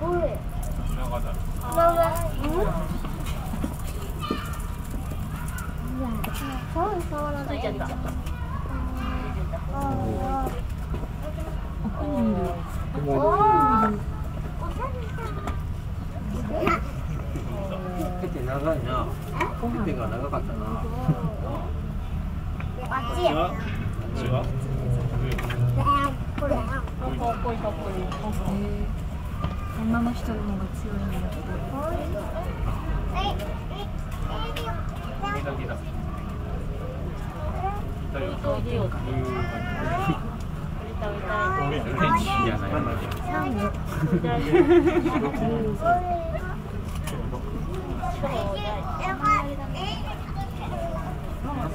これ。長だママ。そうそうなんだ。ついちゃった。あ奥にいるーおー手長いな手が長かったなあっちや。違うこれ。かっこいいかっこいい。女の人の方が強いんだけど。左だい